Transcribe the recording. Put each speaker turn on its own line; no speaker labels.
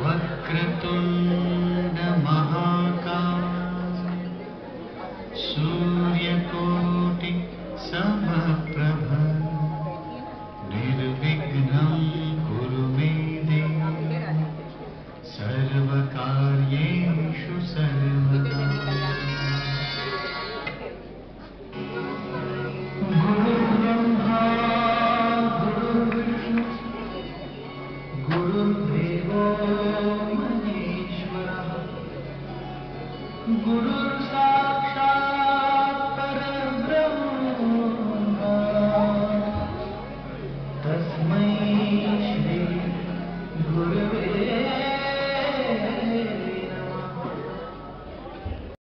वक्रतु न महाका सूर्यकोटि सभप्रभ निर्विघ्नं गुरुवे दे सर्वकार्येषु सर्वे गुरुभि तस्मै